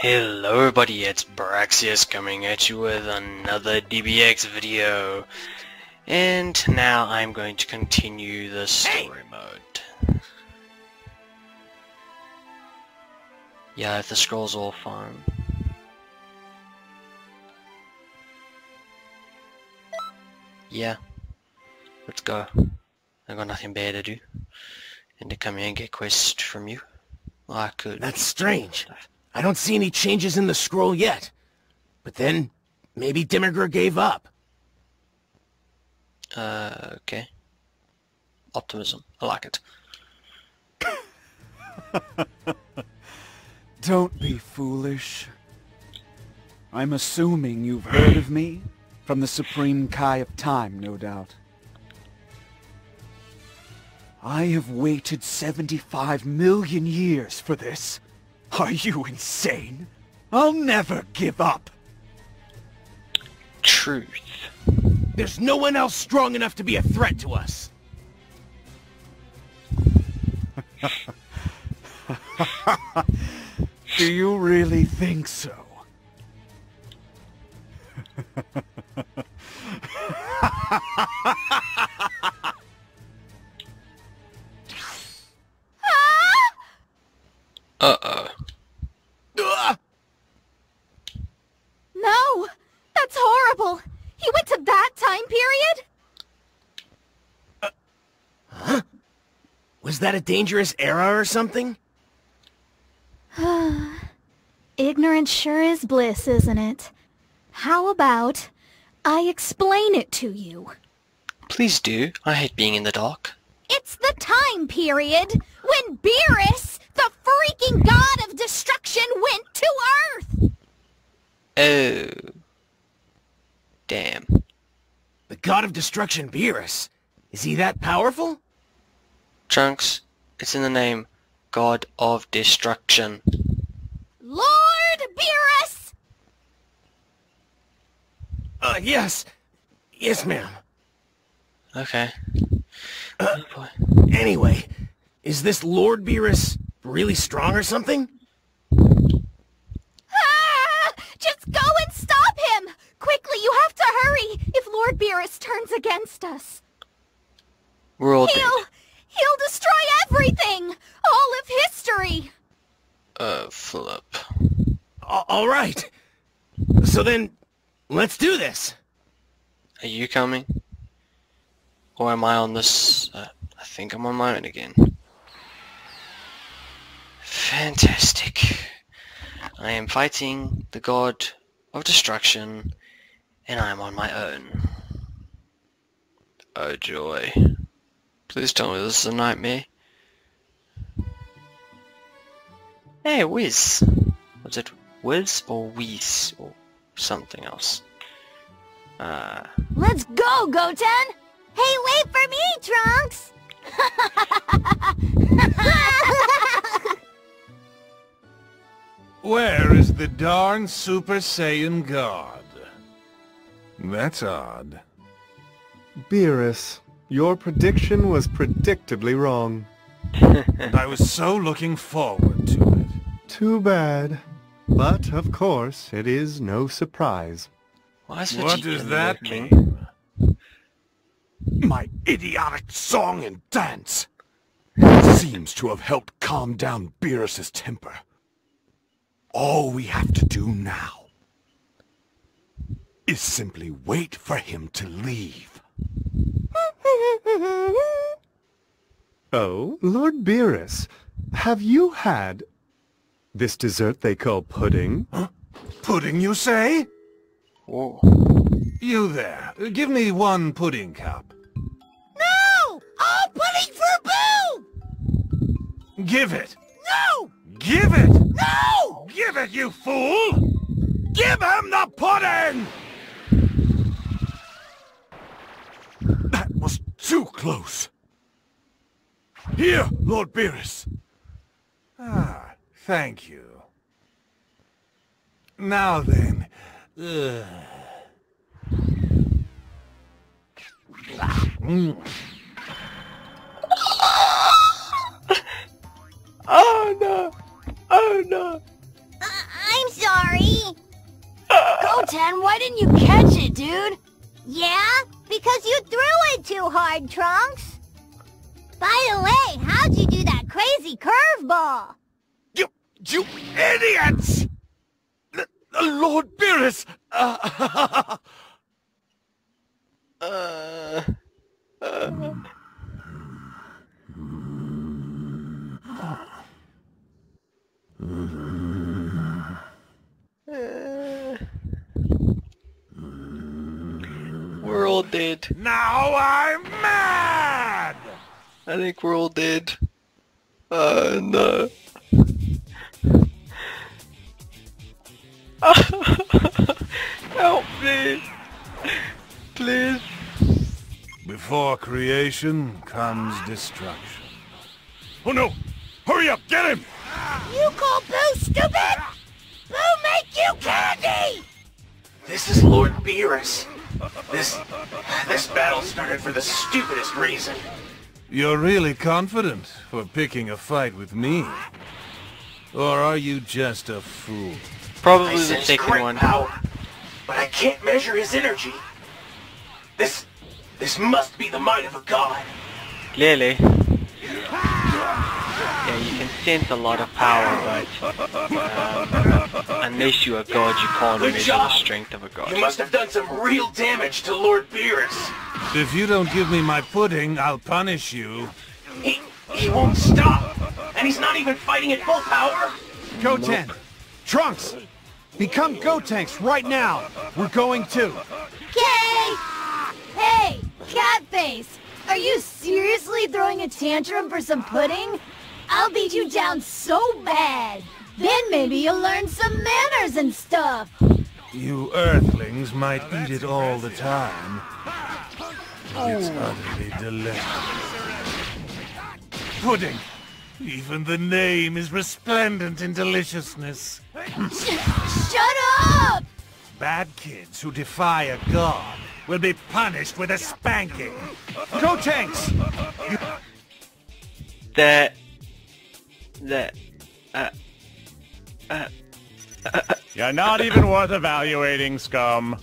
Hello everybody, it's Braxeus coming at you with another DBX video. And now I'm going to continue the story mode. Yeah, if the scroll's all fine. Yeah. Let's go. I got nothing better to do. And to come here and get quests from you. I could. That's strange. I don't see any changes in the scroll yet. But then, maybe Demigra gave up. Uh, okay. Optimism. I like it. Don't be foolish. I'm assuming you've heard of me? From the Supreme Kai of Time, no doubt. I have waited 75 million years for this. Are you insane? I'll never give up. Truth. There's no one else strong enough to be a threat to us. Do you really think so? Uh-oh. Ugh! No! That's horrible! He went to that time period? Was that a dangerous era or something? Ignorance sure is bliss, isn't it? How about I explain it to you? Please do. I hate being in the dark. It's the time period when Beerus, the freaking god of destruction, went to Earth! Oh. Damn. The god of destruction, Beerus. Is he that powerful? Trunks, it's in the name God of Destruction. Lord Beerus! Uh, yes. Yes, ma'am. Okay. Uh, Oh. Anyway, is this Lord Beerus really strong or something? Ah! Just go and stop him! Quickly, you have to hurry if Lord Beerus turns against us. We're all dead. He'll... he'll destroy everything! All of history! Uh, flip. All right. So then, let's do this. Are you coming? Or am I on this? Uh, I think I'm on my own again. Fantastic. I am fighting the god of destruction, and I am on my own. Oh joy. Please tell me this is a nightmare. Hey, Wiz. Was it Wiz or Whiz or something else? Uh, Let's go, Goten! Hey, wait for me, Trunks! Where is the darn Super Saiyan God? That's odd. Beerus, your prediction was predictably wrong. And I was so looking forward to it. Too bad. But, of course, it is no surprise. why What does that mean? My idiotic song and dance seems to have helped calm down Beerus's temper. All we have to do now is simply wait for him to leave. Oh, Lord Beerus, have you had this dessert they call pudding? Pudding, you say? Whoa. You there, give me one pudding cup. No! All pudding for Boo! Give it! No! Give it! No! Give it, you fool! Give him the pudding! That was too close. Here, Lord Beerus. Ah, thank you. Now then. Oh no! Oh no! I'm sorry! Goten, why didn't you catch it, dude? Yeah, because you threw it too hard, Trunks. By the way, how'd you do that crazy curveball? You, you idiots! L- Lord Beerus! Uh, uh. Uh. We're all now I'm mad! I think we're all dead. Uh, no. Help me! Please. Before creation comes destruction. Oh no! Hurry up, get him! You call Boo stupid? Boo make you candy! This is Lord Beerus. This... this battle started for the stupidest reason. You're really confident for picking a fight with me? Or are you just a fool? I Probably the sense second one. power, but I can't measure his energy. This... this must be the might of a god. Clearly. Yeah, sense a lot of power, but um, unless you're a god, you can't Good measure job. the strength of a god. You must have done some real damage to Lord Beerus. If you don't give me my pudding, I'll punish you. He... he won't stop. And he's not even fighting at full power. Goten! Trunks! Become Gotenks right now! We're going to! Okay! Hey, Catface! Are you seriously throwing a tantrum for some pudding? I'll beat you down so bad! Then maybe you'll learn some manners and stuff! You earthlings might eat it all the time. It's oh. utterly delicious. Pudding! Even the name is resplendent in deliciousness. Shut up! Bad kids who defy a god will be punished with a spanking. Gotenks! That... That... Uh... Uh... You're not even worth evaluating, scum.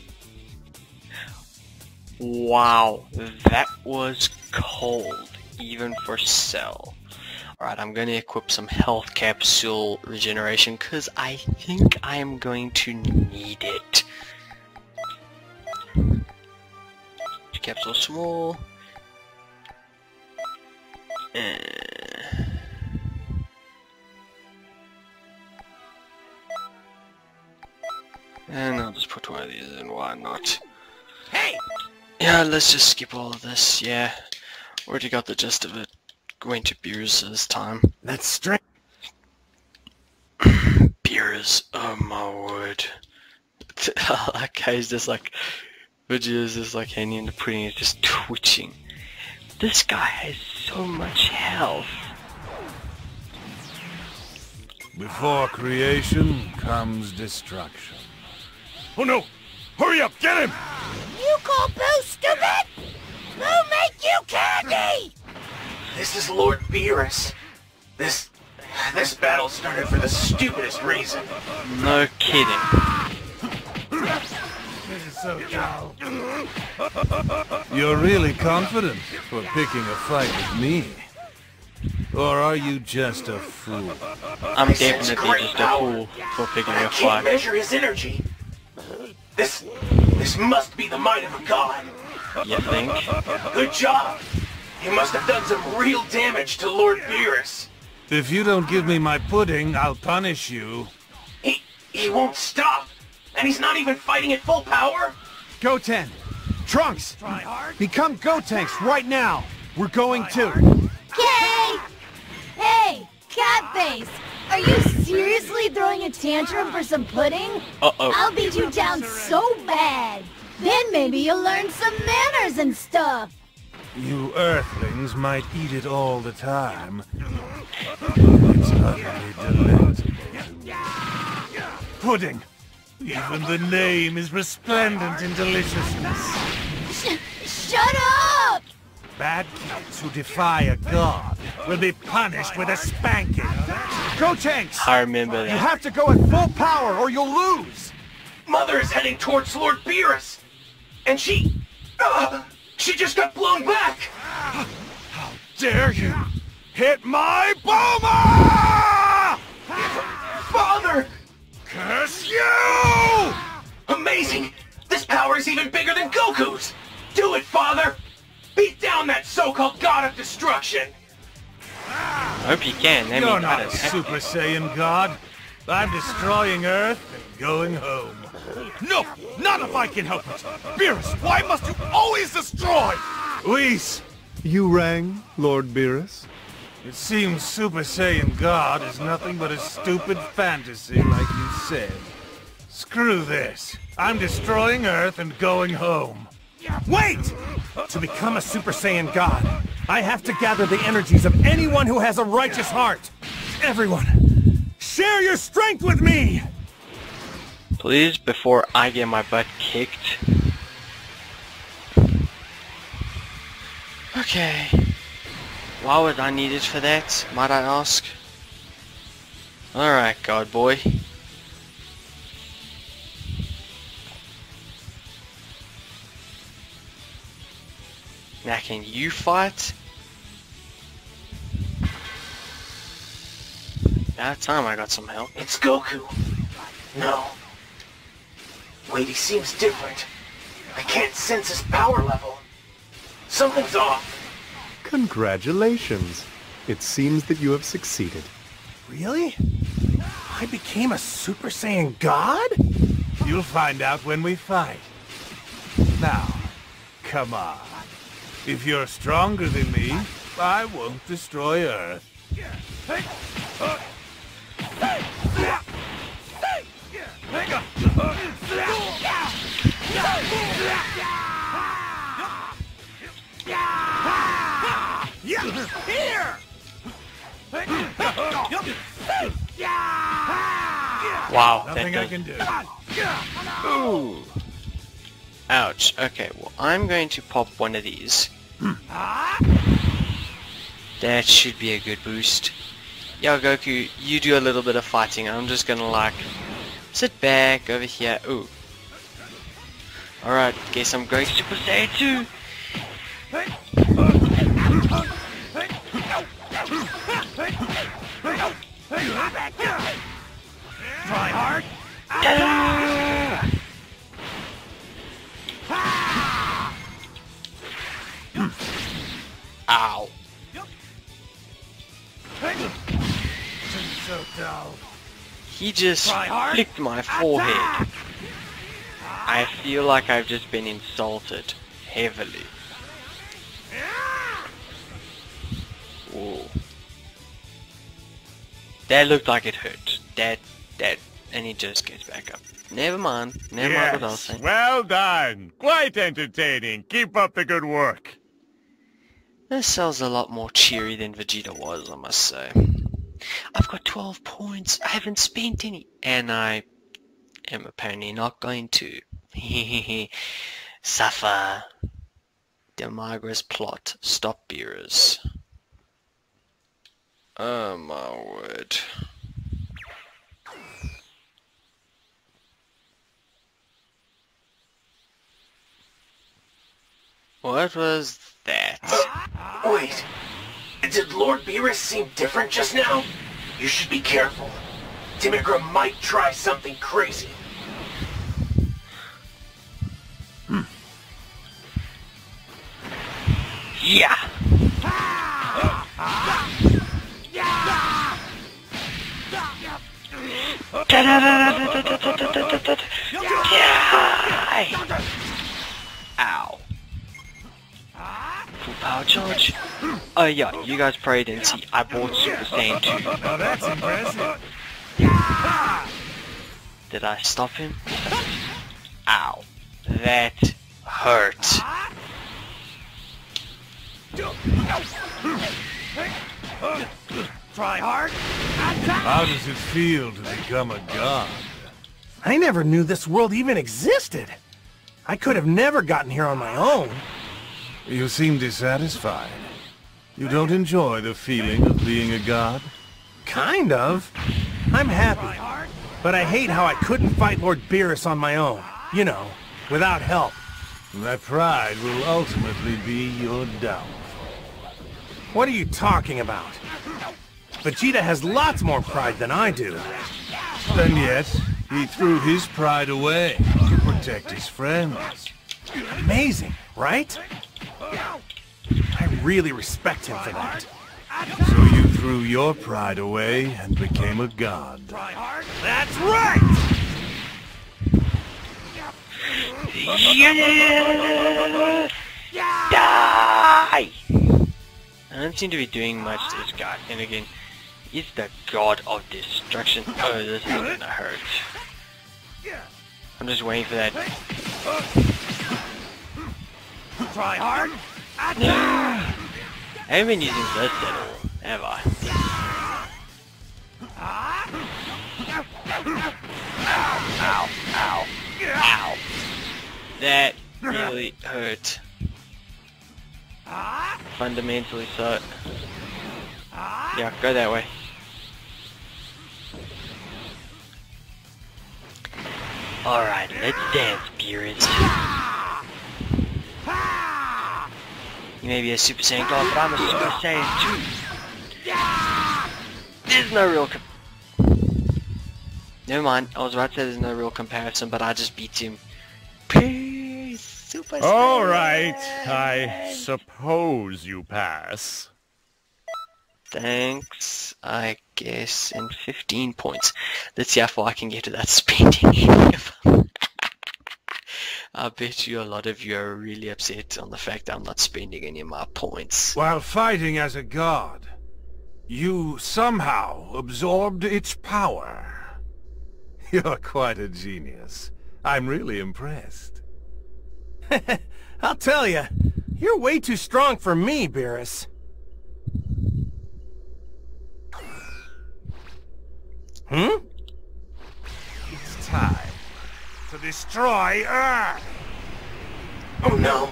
Wow, that was cold, even for Cell. Alright, I'm going to equip some health capsule regeneration, because I think I am going to need it. Capsule small. Uh, And I'll just put one of these in, why not? Hey! Yeah, let's just skip all of this, yeah. Already got the gist of it. Going to beers this time. That's strange. Beers, oh my word. that guy's just like, Vegeta's just like handing in the pudding, is just twitching. This guy has so much health. Before creation comes destruction. Oh no! Hurry up, get him! You call Boo stupid? Boo make you candy! This is Lord Beerus. This... this battle started for the stupidest reason. No kidding. This is so dull. You're really confident for picking a fight with me? Or are you just a fool? I'm definitely just a fool for picking But I a can't fight. measure his energy. This... this must be the might of a god. You think? Good job. You must have done some real damage to Lord Beerus. If you don't give me my pudding, I'll punish you. He... he won't stop. And he's not even fighting at full power. Goten! Trunks! Become Gotenks right now! We're going to! Okay! Hey, Catface! Are you seriously throwing a tantrum for some pudding? Uh-oh. I'll beat you down so bad! Then maybe you'll learn some manners and stuff! You earthlings might eat it all the time. It's utterly delectable. Pudding! Even the name is resplendent in deliciousness. Shut up! Bad kids who defy a god will be punished with a spanking. Gotenks! I remember that. You have to go at full power or you'll lose! Mother is heading towards Lord Beerus. And she... Uh, she just got blown back! How dare you hit my Bulma! Father! Curse you! Amazing! This power is even bigger than Goku's! Do it, Father! Beat down that so-called god of destruction! I hope you can. That You're means not a. Super Saiyan God. I'm destroying Earth and going home. No, not if I can help it. Beerus, why must you always destroy? Whis, You rang, Lord Beerus? it seems Super Saiyan God is nothing but a stupid fantasy like you said. Screw this. I'm destroying Earth and going home. Wait! To become a Super Saiyan God, I have to gather the energies of anyone who has a righteous heart. Everyone, share your strength with me! Please, before I get my butt kicked. Okay. Why was I needed for that, might I ask? Alright, God boy. Now can you fight? About time I got some help. It's Goku. No. Wait, he seems different. I can't sense his power level. Something's off. Congratulations. It seems that you have succeeded. Really? I became a Super Saiyan God? You'll find out when we fight. Now, come on. If you're stronger than me, I won't destroy Earth. Here! Wow, Nothing I can do. Ooh. Ouch. Okay, well, I'm going to pop one of these. That should be a good boost. Yo, Goku, you do a little bit of fighting. I'm just gonna, like, sit back over here. Ooh. Alright, guess I'm going Super Saiyan 2. He just flicked my forehead. I feel like I've just been insulted heavily. Whoa. That looked like it hurt. That, that, and he just gets back up. Never mind. Never mind what I was saying. well done. Quite entertaining. Keep up the good work. This sounds a lot more cheery than Vegeta was, I must say. I've got 12 points. I haven't spent any. And I am apparently not going to. Hehehe. Suffer. Demigra's plot. Stop Beerus. Oh my word. What was that? Wait. Did Lord Beerus seem different just now? You should be careful. Demigra might try something crazy. Hmm. Yeah! Yeah! Uh, power charge. Oh uh, yeah, you guys probably didn't see. I bought Super Saiyan 2. Now that's impressive. Did I stop him? Ow. That hurt. Try hard! How does it feel to become a god? I never knew this world even existed. I could have never gotten here on my own. You seem dissatisfied. You don't enjoy the feeling of being a god? Kind of. I'm happy. But I hate how I couldn't fight Lord Beerus on my own. You know, without help. That pride will ultimately be your downfall. What are you talking about? Vegeta has lots more pride than I do. And yet, he threw his pride away to protect his friends. Amazing, right? I really respect him for that. So you threw your pride away and became a god. That's right! Yeah! Die! I don't seem to be doing much to this guy. And again, he's the god of destruction. Oh, this is gonna hurt. I'm just waiting for that. Try hard. I haven't been using at all, have I? Ow, ow, ow. That really hurt. Fundamentally so. Yeah, go that way. Alright, let's dance, Beerus. You may be a Super Saiyan God, but I'm a Super Saiyan too. There's no real Never mind, I was about to say there's no real comparison, but I just beat him. Peace, Super All Saiyan. right, I suppose you pass. Thanks, I guess, and 15 points. Let's see how far I can get to that spending. I bet you a lot of you are really upset on the fact that I'm not spending any of my points. While fighting as a god, you somehow absorbed its power. You're quite a genius. I'm really impressed. I'll tell you, you're way too strong for me, Beerus. Hmm? It's time to destroy Earth! Oh no.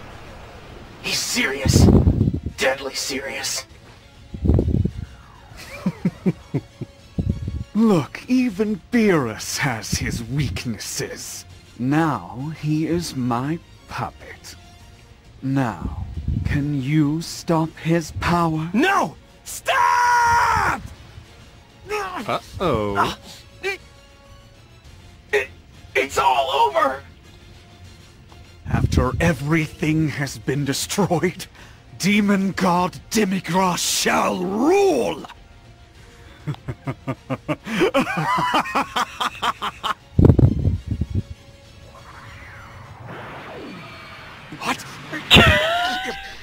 He's serious. Deadly serious. Look, even Beerus has his weaknesses. Now he is my puppet. Now, can you stop his power? No! Stop! Uh-oh. It, it's all over! After everything has been destroyed, Demon God Demigra shall rule! what?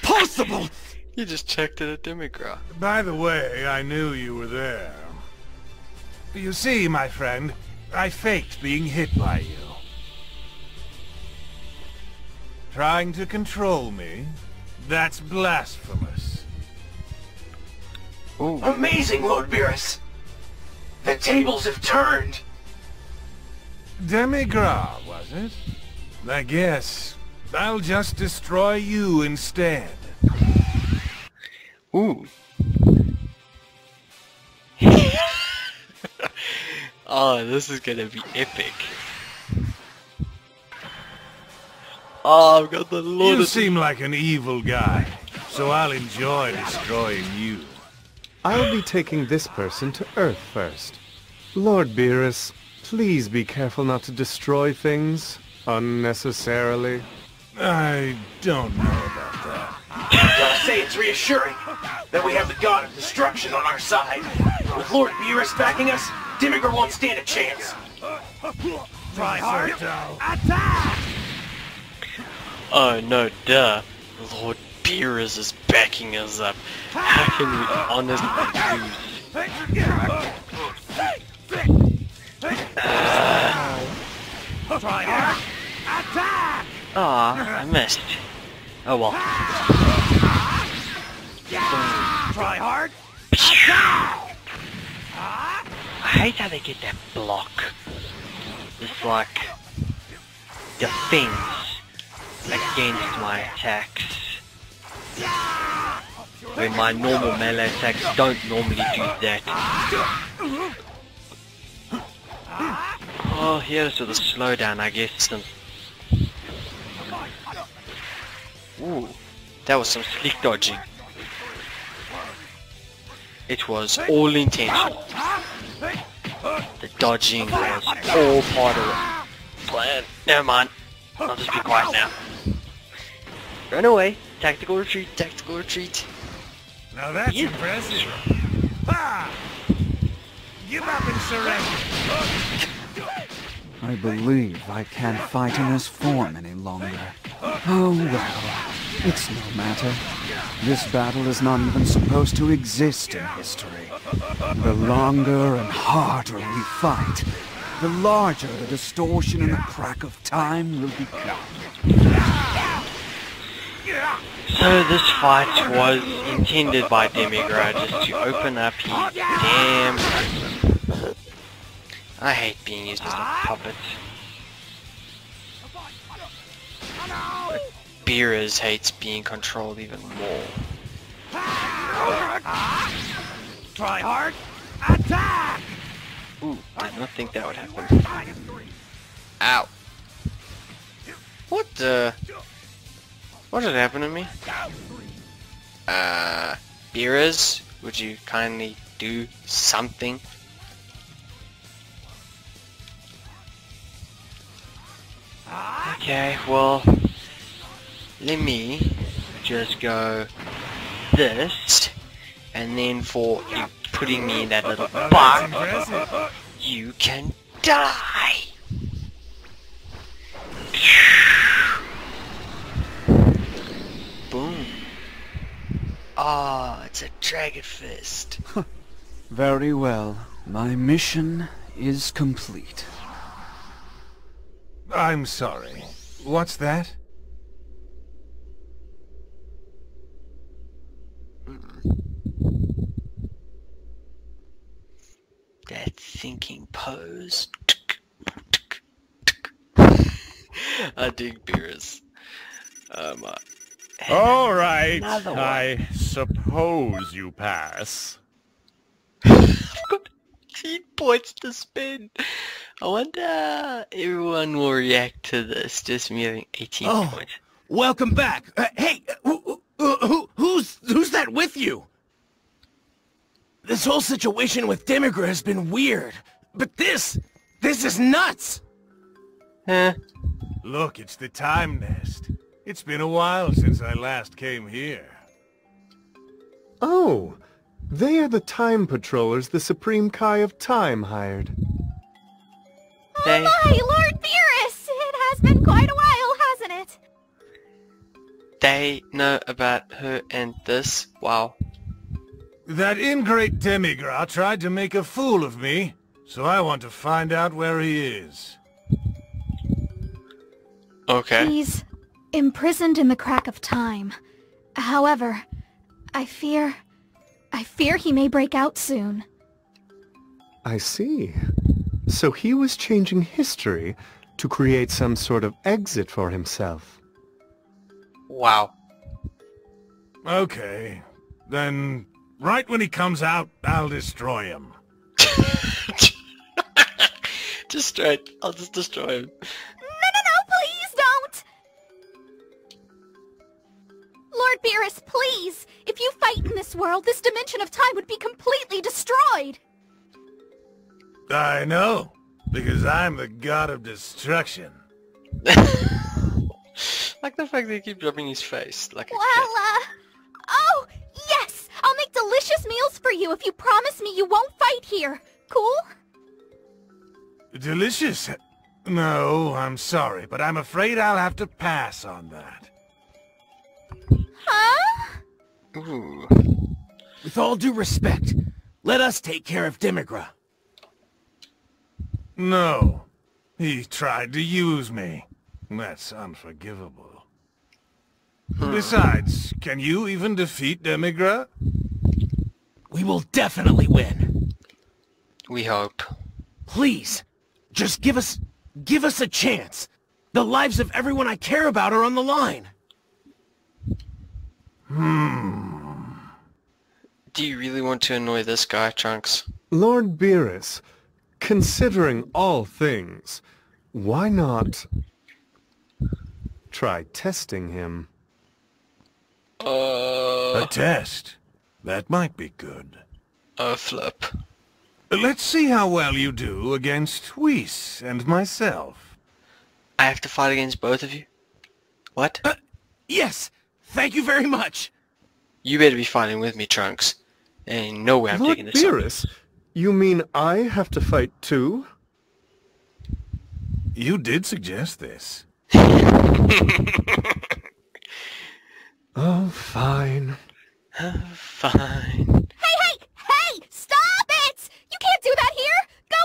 Impossible! You just checked it at Demigra. By the way, I knew you were there. You see, my friend, I faked being hit by you. Trying to control me? That's blasphemous. Ooh. Amazing, Lord Beerus! The tables have turned! Demigra, was it? I guess I'll just destroy you instead. Ooh. oh, this is gonna be epic. Oh, I've got the Lord You of seem like an evil guy, so I'll enjoy destroying you. I'll be taking this person to Earth first. Lord Beerus, please be careful not to destroy things unnecessarily. I don't know about that. Gotta say it's reassuring that we have the God of Destruction on our side. With Lord Beerus backing us, Demigra won't stand a chance. Try hard. Oh no, duh. Lord Beerus is backing us up. How can we honestly lose? Attack! Aw, I missed. Oh well. Try hard. I hate how they get that block. It's like defense against my attacks. Where my normal melee attacks don't normally do that. Oh, here's with a slowdown, I guess. Ooh, that was some slick dodging. It was all intentional. The dodging was all part of the plan. Never mind. I'll just be quiet now. Run away. Tactical retreat, tactical retreat. Now that's Yeah. impressive. Ha! Give up and surrender. I believe I can't fight in this form any longer. Oh well, it's no matter. This battle is not even supposed to exist in history. The longer and harder we fight, the larger the distortion and the crack of time will become. So this fight was intended by Demigra just to open up his damn. I hate being used as a puppet. But Beerus hates being controlled even more. Try hard. Ooh, did not think that would happen. Ow. What the? What did happen to me? Uh, Beerus, would you kindly do something? Okay, well, let me just go this, and then for you putting me in that little box. You can die! Boom. Ah, it's a dragon fist. Very well, my mission is complete. I'm sorry. What's that? That thinking pose. I dig Beerus. Um, uh, All right, I suppose you pass. I've got 18 points to spend. I wonder everyone will react to this, just me having 18 Oh. points. Welcome back. Uh, hey, uh, who, who, who, who's who's that with you? This whole situation with Demigra has been weird, but this, this is nuts. Huh? Look, it's the time nest. It's been a while since I last came here. Oh, they are the time patrollers the Supreme Kai of Time hired. Oh they, Hi, Lord Beerus! It has been quite a while, hasn't it? they know about her and this. Wow. That ingrate Demigra tried to make a fool of me, so I want to find out where he is. Okay. He's imprisoned in the crack of time. However, I fear... I fear he may break out soon. I see. So he was changing history to create some sort of exit for himself. Wow. Okay. Then, right when he comes out, I'll destroy him. destroy it. I'll just destroy him. No, no, no, please don't! Lord Beerus, please! If you fight in this world, this dimension of time would be completely destroyed! I know, because I'm the god of destruction. like the fact that he keeps rubbing his face like a Well, cat. uh... Oh, yes! I'll make delicious meals for you if you promise me you won't fight here. Cool? Delicious. No, I'm sorry, but I'm afraid I'll have to pass on that. Huh? Ooh. With all due respect, let us take care of Demigra. No. He tried to use me. That's unforgivable. Hmm. Besides, can you even defeat Demigra? We will definitely win. We hope. Please, just give us, give us a chance. The lives of everyone I care about are on the line. Hmm. Do you really want to annoy this guy, Trunks? Lord Beerus, considering all things, why not try testing him? A Uh, test. That might be good. a flip. Let's see how well you do against Whis and myself. I have to fight against both of you? What? Uh, yes, thank you very much. You better be fighting with me, Trunks. Ain't no way I'm Lord taking this on. Beerus, you mean I have to fight too? You did suggest this. Oh, fine. Fine. Hey, hey, hey! Stop it! You can't do that here! Go,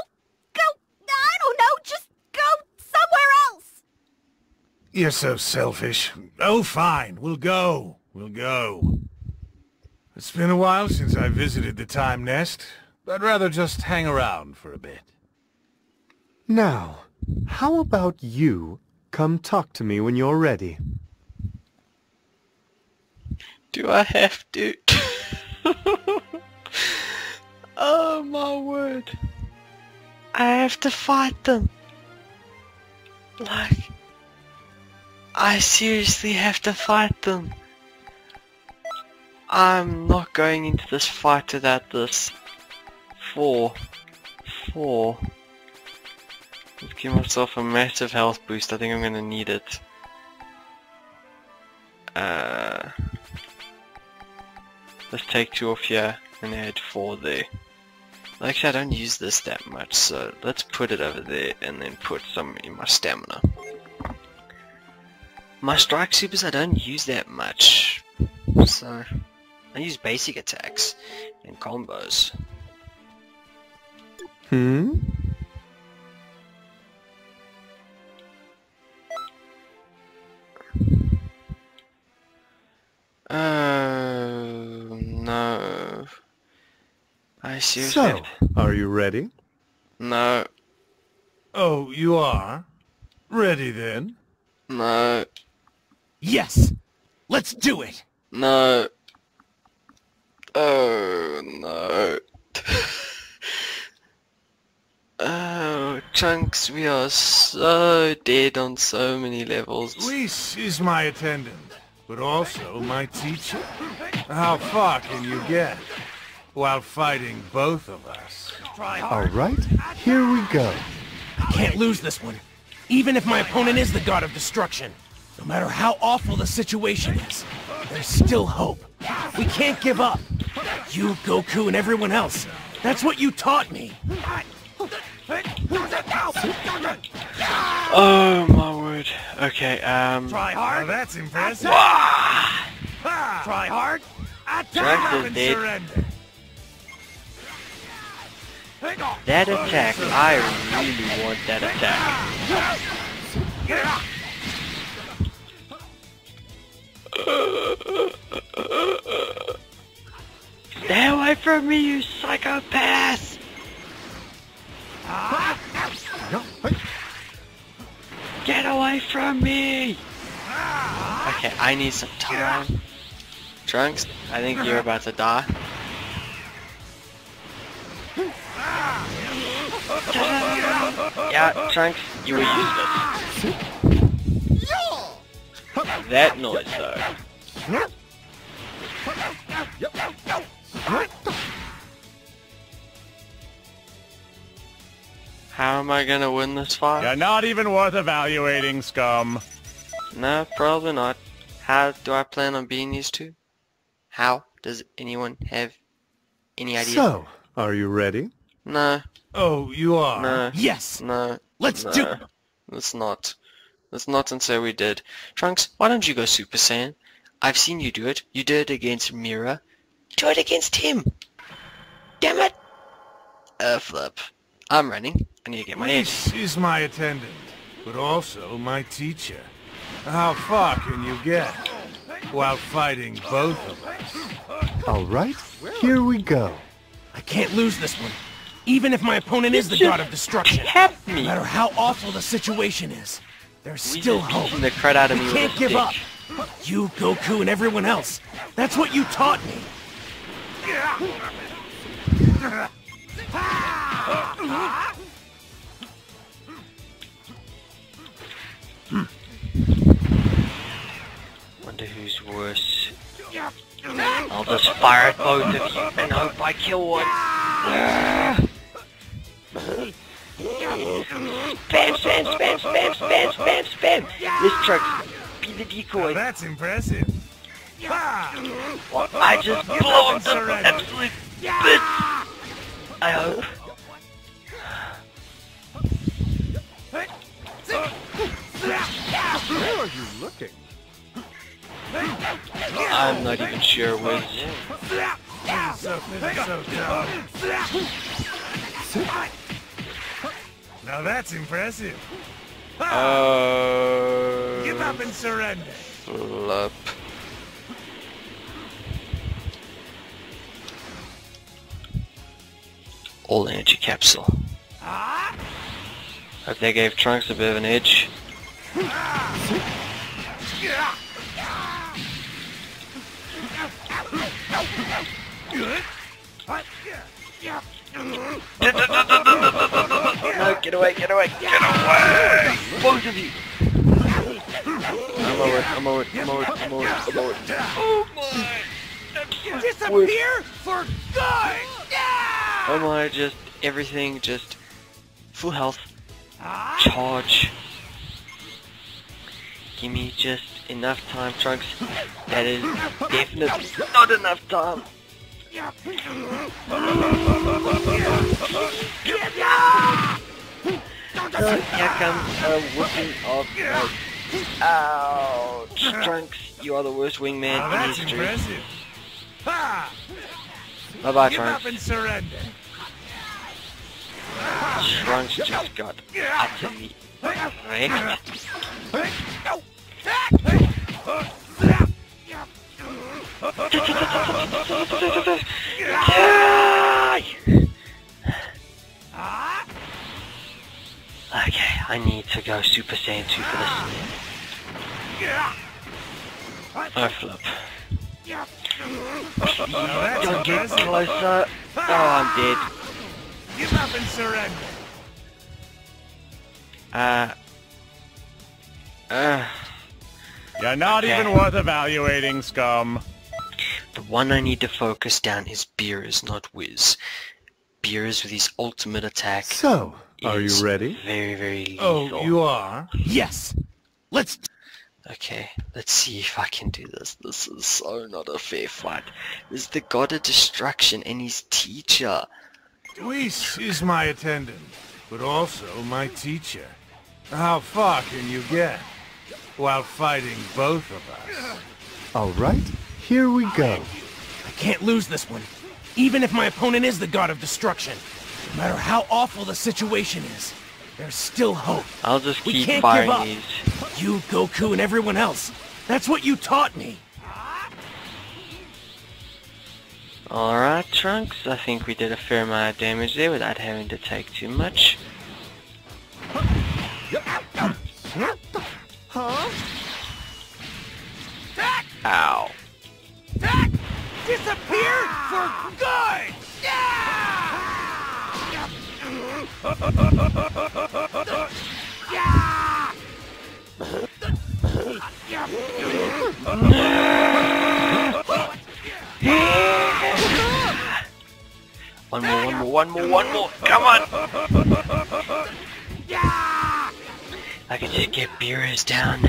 go, I don't know, just go somewhere else! You're so selfish. Oh, fine. We'll go. We'll go. It's been a while since I visited the Time Nest. I'd rather just hang around for a bit. Now, how about you come talk to me when you're ready? Do I have to? oh my word. I have to fight them. Like, I seriously have to fight them. I'm not going into this fight without this. Four. Four. Let's give myself a massive health boost. I think I'm gonna need it. Uh... Let's take two off here and add four there. Actually, I don't use this that much, so let's put it over there and then put some in my stamina. My strike supers I don't use that much, so I use basic attacks and combos. Hmm? Oh no. Э, I seriously So, are you ready? No, Oh, you are? Ready then? no, Yes, let's do it. no. Oh no. oh, Chunks, we are so dead on so many levels. Whis is my attendant, but also my teacher. How far can you get while fighting both of us? All right, here we go. I can't lose this one. Even if my opponent is the god of destruction. No matter how awful the situation is, there's still hope. We can't give up. You, Goku, and everyone else. That's what you taught me. Oh my word. Okay, um, Try hard. that's impressive. Try hard. Trunks is and dead. surrender. That attack, I really want that attack. Stay away from me, you psychopath! Get away from me! Okay, I need some time. Trunks, I think you're about to die. Yeah, Trunks, you were useless. That noise though. How am I gonna win this fight? You're not even worth evaluating, scum. No, probably not. How do I plan on beating these two? How? Does anyone have any idea? So, are you ready? No, Oh, you are? no, Yes, no. let's no. do Let's not. Let's not and say we did. Trunks, why don't you go Super Saiyan? I've seen you do it. You did it against Mira. Do it against him. Damn it. Uh, flip. I'm running. I need to get my head. Whis is my attendant, but also my teacher. How far can you get while fighting both of us? All right, here we go. I can't lose this one. Even if my opponent is the god of destruction. Tap No matter how awful the situation is, there's We still hope. beating the crud out of me can't give stick. up. You, Goku, and everyone else. That's what you taught me. Wonder ah! Fire at both of you and hope I kill one. Spam, spam, spam, spam, spam, spam, spam. This truck, be the decoy. That's impressive. Well, I just blow him to absolute bits. I hope. Where are you looking? I'm not even sure Whis. So, this is so dumb. Now that's impressive. Uh, Give up and surrender. All energy capsule. Hope they gave Trunks a bit of an edge. No, get away, get away, get away! Both of you! I'm over it, I'm over it, I'm over it, I'm over I'm over. Oh my! Disappear for good! Oh my, just everything, just full health, ah. charge. Give me just enough time, Trunks. That is definitely not enough time. So here comes a whooping of Ouch! Trunks, you are the worst wingman Now in history. impressive. Ha! Bye bye, Give up and surrender. Trunks just got utterly wrecked. Okay, I need to go Super Saiyan 2 for this. Oh, flip. Don't get closer. Oh, I'm dead. Give up and surrender. Uh. Uh. You're not Okay. even worth evaluating, scum. The one I need to focus down is Beerus, not Whis. Beerus with his ultimate attack. So, are is you ready? Very, very oh, lethal. Oh, you are? Yes. Let's Okay, let's see if I can do this. This is so not a fair fight. This is the god of destruction and his teacher. Whis is my attendant, but also my teacher. How far can you get while fighting both of us? All right, here we go. I can't lose this one. Even if my opponent is the god of destruction. No matter how awful the situation is, there's still hope. I'll just keep We keep can't firing give up. these. You, Goku, and everyone else. That's what you taught me. Alright, Trunks. I think we did a fair amount of damage there without having to take too much. Ow. Disappear for good! Yeah. One more, one more, one more, one more. Come on. I can just get Beerus down.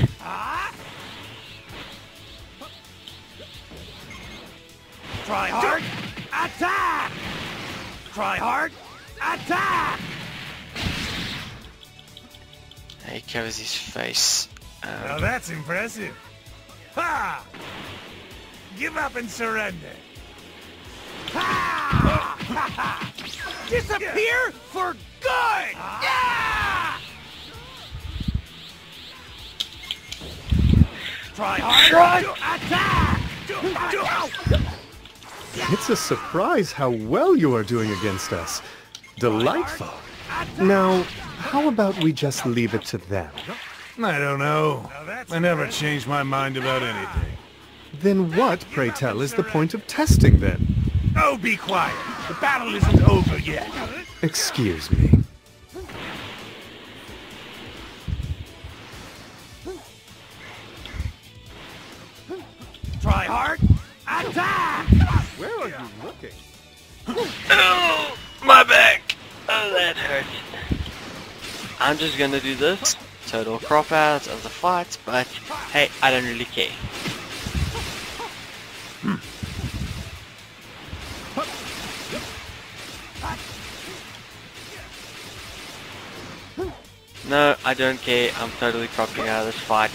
Try hard, attack! Try hard, attack! He covers his face. Now Um, that's impressive. Ha! Give up and surrender. Ha! Disappear for good! Yeah! Try hard, attack! Hmm. It's a surprise how well you are doing against us. Delightful. Now, how about we just leave it to them? I don't know. I never change my mind about anything. Then what, pray tell, is the point of testing then? Oh, be quiet. The battle isn't over yet. Excuse me. try hard. Attack! Where are you looking? oh, my back! Oh, that hurts. I'm just gonna do this. Total crop out of the fight, but hey, I don't really care. No, I don't care. I'm totally cropping out of this fight.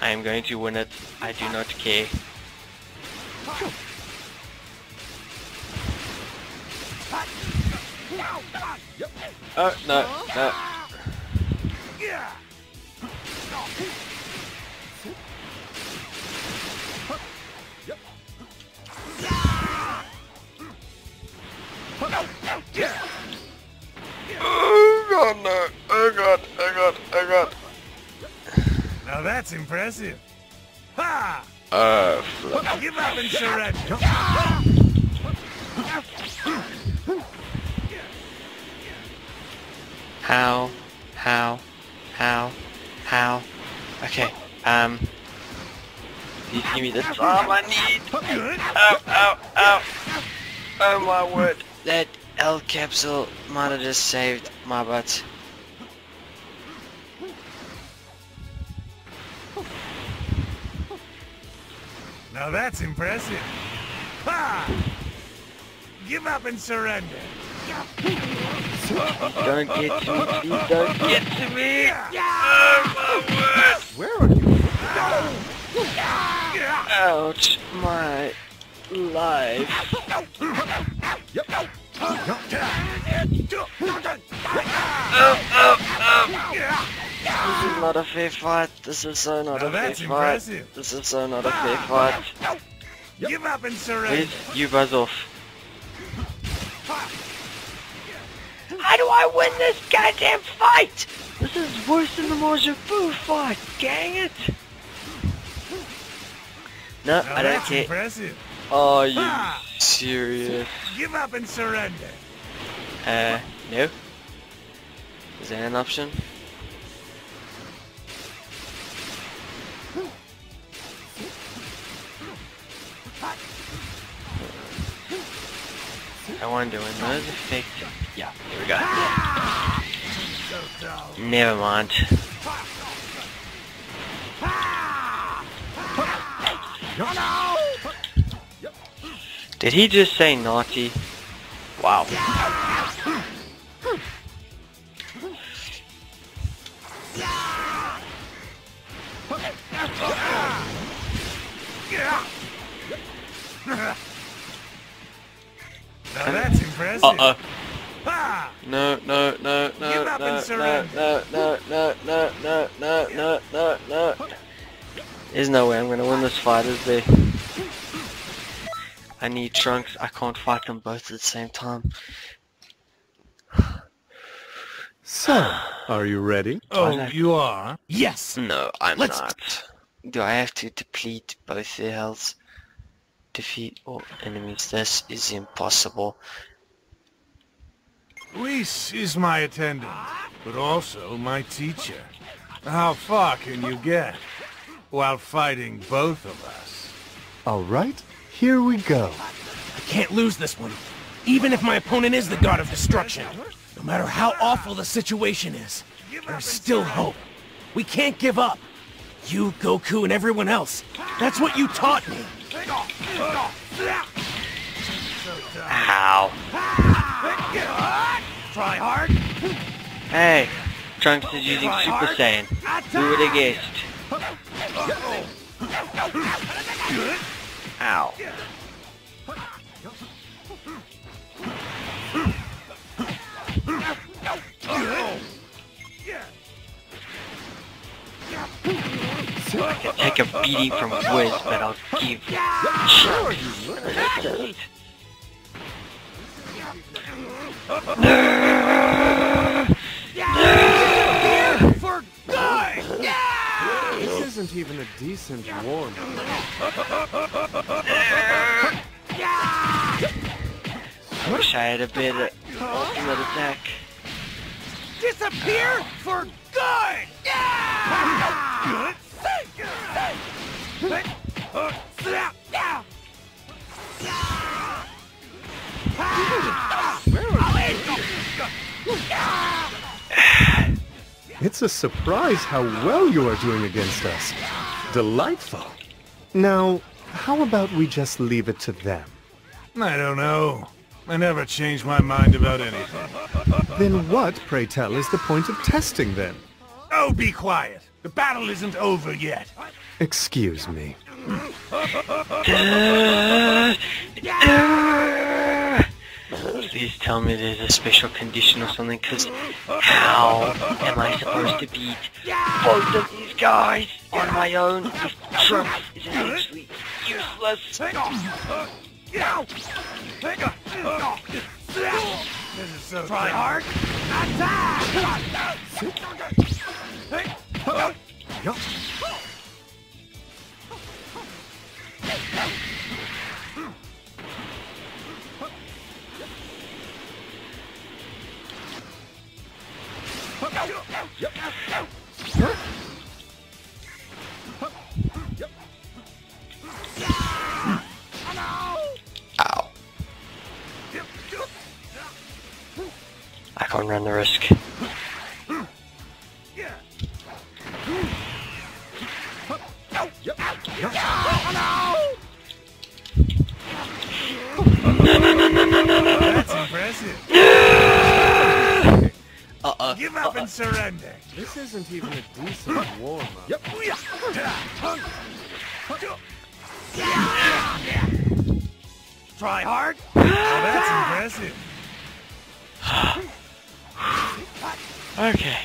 I am going to win it. I do not care. Oh, no, no. Oh god, no. Oh god, oh god, oh god. Now that's impressive. Ha! Uh. Give up and surrender. How? How? How? How? Okay, um... Give me the time I need! Ow, ow, ow! Oh my word! That L capsule might have just saved my butt. Now that's impressive. Ha! Give up and surrender. Don't get to me, please don't get to me! Oh! Where are you? Ouch, my life. Oh, oh, oh. This is not a fair fight. This is so not Now a fair that's fight. impressive. This is so not a fair fight. Give up and surrender. Please, you buzz off. I win this goddamn fight? This is worse than the Majin Buu fight. Dang it! No, Now I don't that's care. impressive. Are you Ha! serious? Give up and surrender. Uh, no. Is that an option? I wonder when those effects... Yeah, here we go. Never mind. Did he just say naughty? Wow. Now that's impressive. Uh-oh. Ha! No, no, no, no, Give up no, and no, surrender. no, no, no, no, no, no, no, no, no. There's no way I'm gonna win this fight, is there? I need Trunks. I can't fight them both at the same time. So, are you ready? Oh, you are? Yes. No, I'm Let's- not. Do I have to deplete both their healths? Defeat all enemies. This is impossible. Whis is my attendant, but also my teacher. How far can you get while fighting both of us? All right, here we go. I can't lose this one. Even if my opponent is the god of destruction. No matter how awful the situation is, there's still hope. We can't give up. You, Goku, and everyone else. That's what you taught me. Ow. Try hard. Hey, Trunks is using Super Saiyan. Who would have guessed? Ow. I can take a beating from Whis, but I'll give Trunks an assist. For good! This isn't even a decent warm. I wish I had a better ultimate attack. Disappear for good! It's a surprise how well you are doing against us. Delightful. Now, how about we just leave it to them? I don't know. I never change my mind about anything. Then what, pray tell, is the point of testing then? Oh, be quiet. The battle isn't over yet. Excuse me. Uh, uh, Please tell me there's a special condition or something, because how am I supposed to beat both of these guys on my own if Trump is essentially useless? This is so Try hard. Ow. I can't run the risk. That's impressive. Uh-uh. Give up and uh-uh. surrender. This isn't even a decent warm-up. Oh, Try hard. Oh, that's impressive. Okay.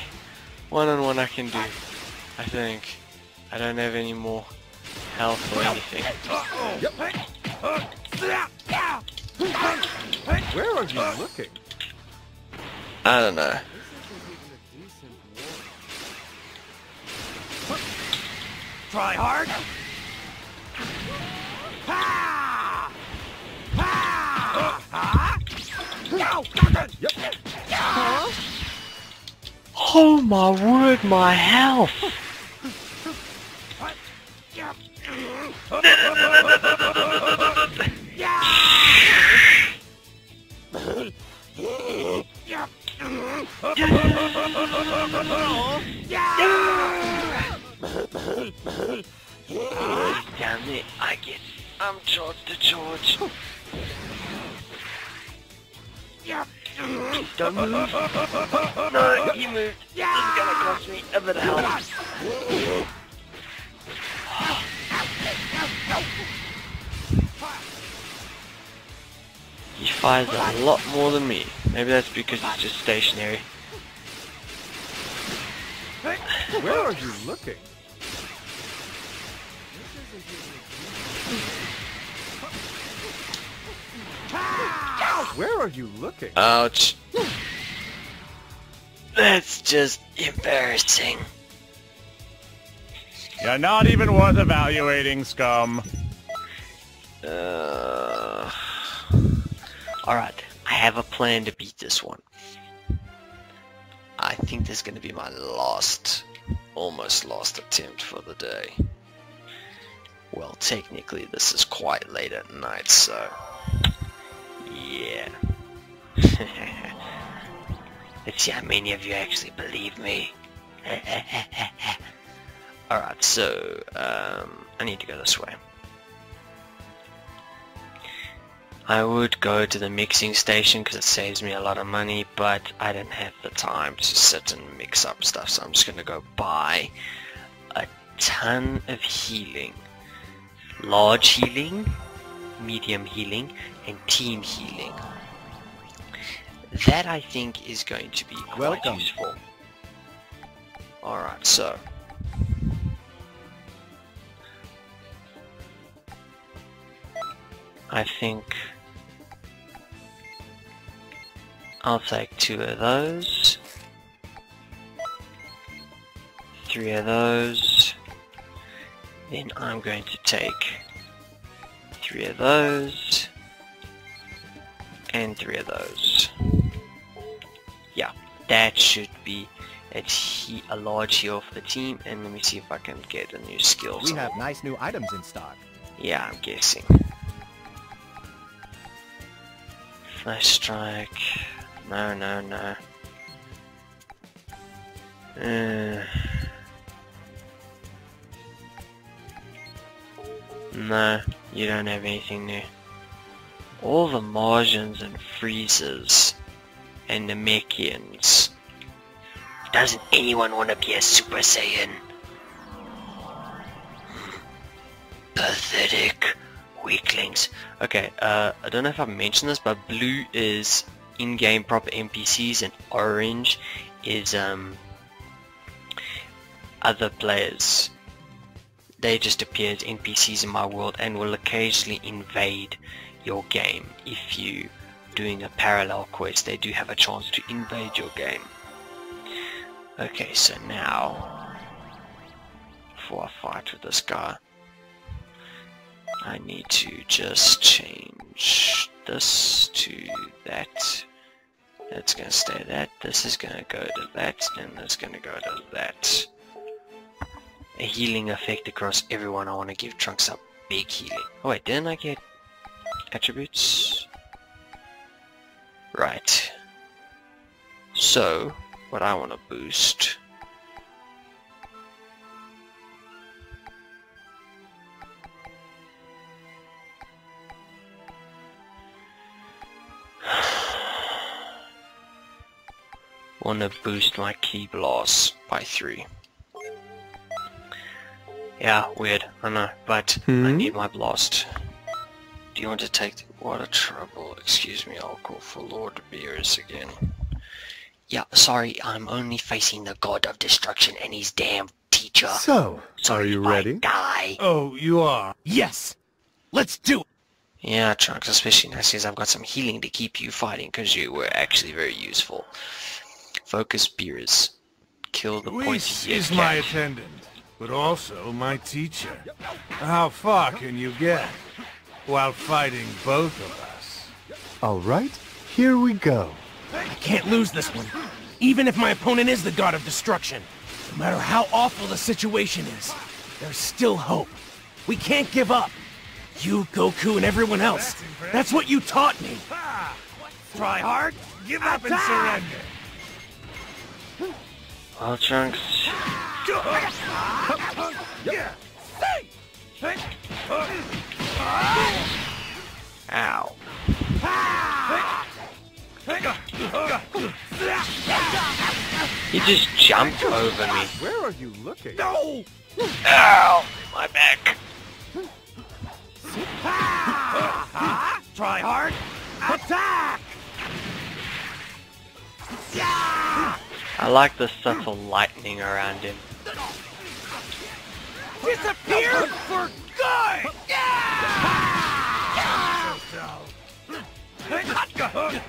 One on one I can do. I think. I don't have any more health or anything. Where are you looking? I don't know. Try hard. Ha! Ha! Ha! Oh my word, my health! Damn it, I get I'm charged to charge. Don't move. No, you moved. This is gonna cost me a bit of health. He fires a lot more than me. Maybe that's because it's just stationary. Where are you looking? Where are you looking? Ouch. That's just embarrassing. You're not even worth evaluating, scum. Uh, Alright, I have a plan to beat this one. I think this is going to be my last, almost last attempt for the day. Well, technically this is quite late at night, so... Yeah. Let's see how many of you actually believe me. Alright, so, um, I need to go this way. I would go to the mixing station because it saves me a lot of money, but I don't have the time to sit and mix up stuff, so I'm just going to go buy a ton of healing. Large healing, medium healing, and team healing. That I think is going to be quite Welcome. useful. Alright, so I think I'll take two of those, three of those, then I'm going to take three of those, and three of those. Yeah, that should be a, he a large heal for the team, and let me see if I can get a new skill. We have nice new items in stock. Yeah, I'm guessing. Flash strike. No, no, no. Uh, no, you don't have anything new. All the Martians and Friezas and Namekians. Doesn't anyone want to be a Super Saiyan? Pathetic weaklings. Okay, uh, I don't know if I've mentioned this, but blue is in-game proper NPCs and orange is um, other players. They just appear as NPCs in my world and will occasionally invade your game. If you doing a parallel quest, they do have a chance to invade your game. Okay, so now, before I fight with this guy, I need to just change this to that. That's going to stay that. This is going to go to that, and that's going to go to that. A healing effect across everyone. I want to give Trunks a big healing. Oh wait, didn't I get attributes? Right. So, what I want to boost want to boost my Ki blast by 3. Yeah, weird, I know, but I Hmm? need my blast. Do you want to take the water trouble? Excuse me, I'll call for Lord Beerus again. Yeah, sorry, I'm only facing the god of destruction and his damn teacher. So, are you if I ready? die. Oh, you are? Yes! Let's do it! Yeah, Trunks, especially now since I've got some healing to keep you fighting because you were actually very useful. Focus Beerus. Kill the Whis pointy is head my attendant, but also my teacher. How far can you get while fighting both of us? All right, here we go. I can't lose this one. Even if my opponent is the god of destruction. No matter how awful the situation is, there's still hope. We can't give up. You, Goku, and everyone else. That's what you taught me. Try hard, Give up and surrender. Well, Trunks, ow. He just jumped over me. Where are you looking? No! Ow! My back. Try hard, attack! I like the subtle lightning around him. Disappear for good!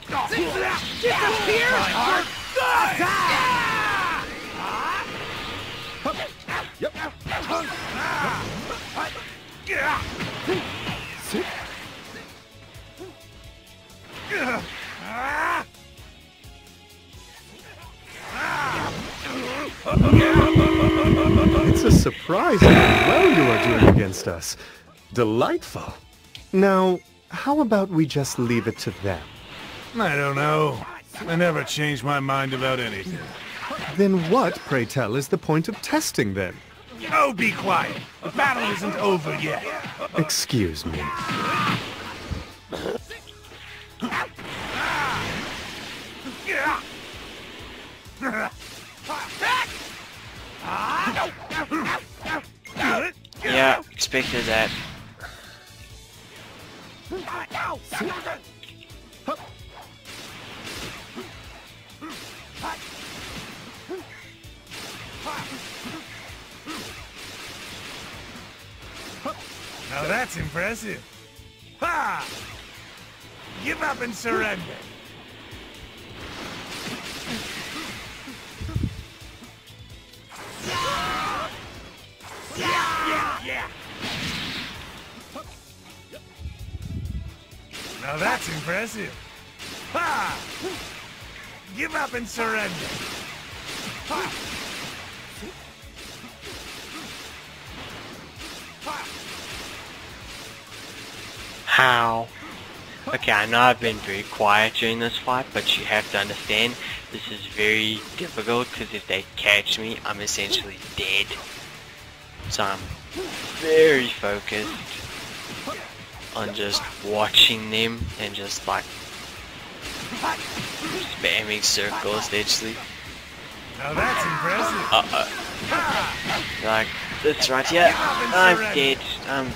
Disappear for good! It's a surprise how well you are doing against us. Delightful. Now, how about we just leave it to them? I don't know. I never change my mind about anything. Then what, pray tell, is the point of testing them? Oh, be quiet. The battle isn't over yet. Excuse me. Yeah, expected that. Now that's impressive. Ha! Give up and surrender. Now that's impressive. Ha! Give up and surrender. How? Okay, I know I've been very quiet during this fight, but you have to understand This is very difficult because if they catch me, I'm essentially dead. So I'm very focused on just watching them and just like spamming circles literally. Now that's impressive. Uh-oh. Like, that's right, yeah, I'm dead. Um,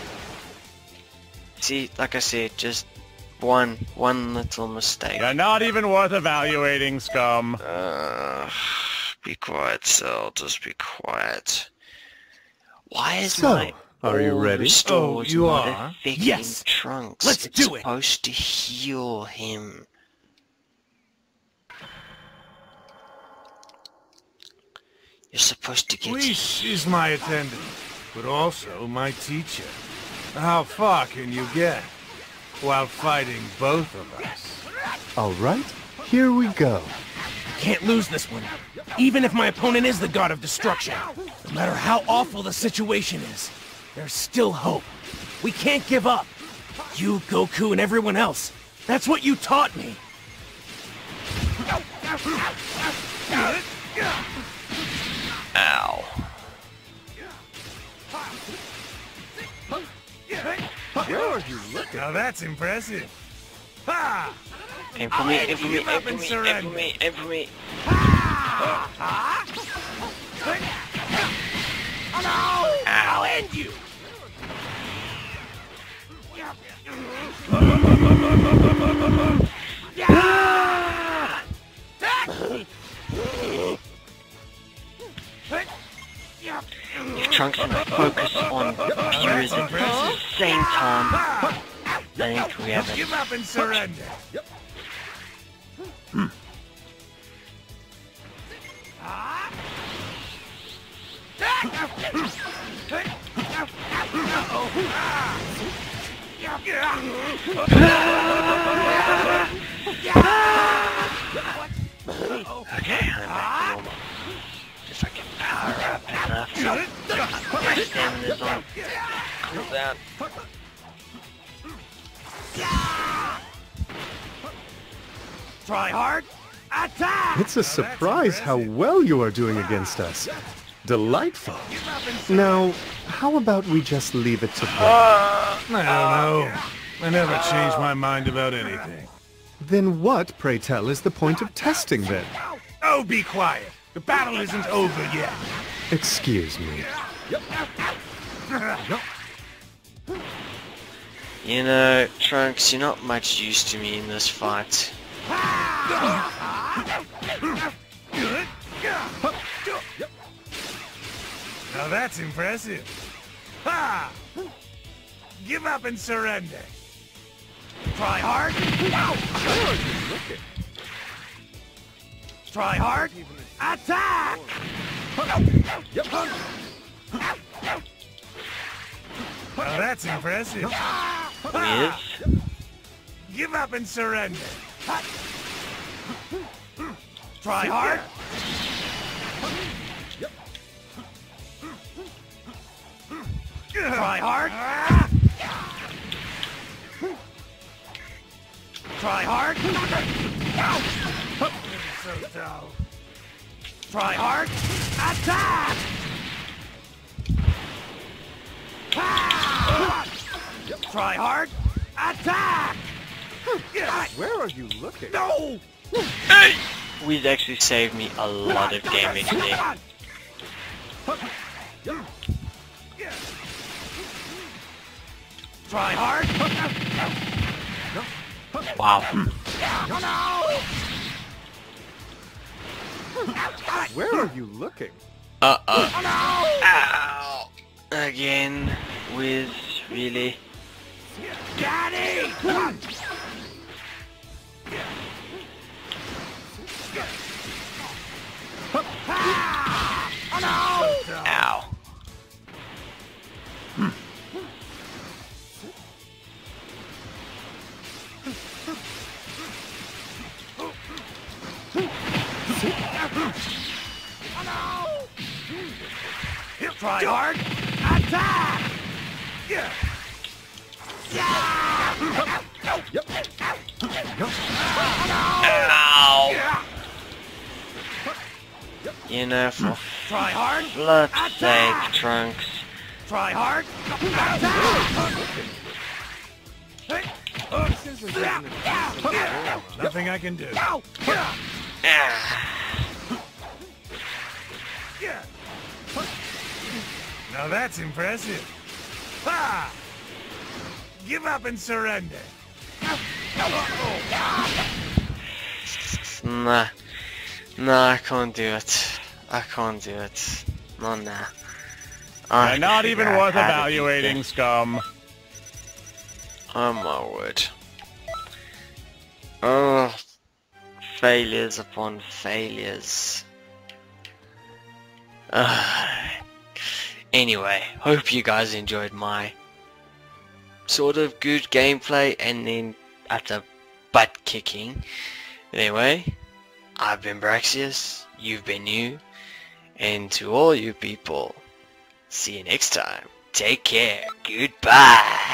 see, like I said, just one, one little mistake. You're not even worth evaluating, scum. Uh, be quiet, Cell, just be quiet. Why is So, my are you ready? Oh, you are? Yes. Trunks? Let's it's do it. supposed to heal him. You're supposed to get Whis is my attendant, but also my teacher. How far can you get while fighting both of us? All right, here we go. Can't lose this one. Even if my opponent is the god of destruction. No matter how awful the situation is, there's still hope. We can't give up. You, Goku, and everyone else. That's what you taught me. Ow. Now that's impressive. Ha! Aim for me, aim for me, Give aim for me, aim for me, aim for me. I'll end you. If Trunks and I focus on Beerus at the same time, I think we have Give up and surrender. Hmm. Okay, I'm back to normal. If I can power up enough. My stamina's on cooldown. Try hard. Attack! It's a surprise how well you are doing against us. Delightful. Now, how about we just leave it to them? I uh, don't know. I never change my mind about anything. Then what, pray tell, is the point of testing then? Oh, be quiet. The battle isn't over yet. Excuse me. You know, Trunks, you're not much use to me in this fight. Now that's impressive. Ha! Give up and surrender. Try hard. Try hard. Attack! Now that's impressive. With Give up and surrender. Try hard. Try hard. Try hard. So dull. Try hard. Attack! Try hard. Attack! Where are you looking? No! Whis actually saved me a lot of damage there. Try hard. Wow. Where are you looking? Uh-uh. Ow. Again. with really? Daddy! Ow. Oh, Try hard. Attack! Ow. You know, for Try hard. blood's sake, Trunks. Try hard. Nothing I can do. Ah. Now that's impressive. Ha! Give up and surrender. Nah. Nah, I can't do it. I can't do it. No, nah. I You're not ah, even worth how to do evaluating, scum. Oh my word. Oh, failures upon failures. Ugh. Anyway, hope you guys enjoyed my sort of good gameplay and then utter butt kicking. Anyway, I've been Braxeus, you've been you, and to all you people, see you next time. Take care. Goodbye.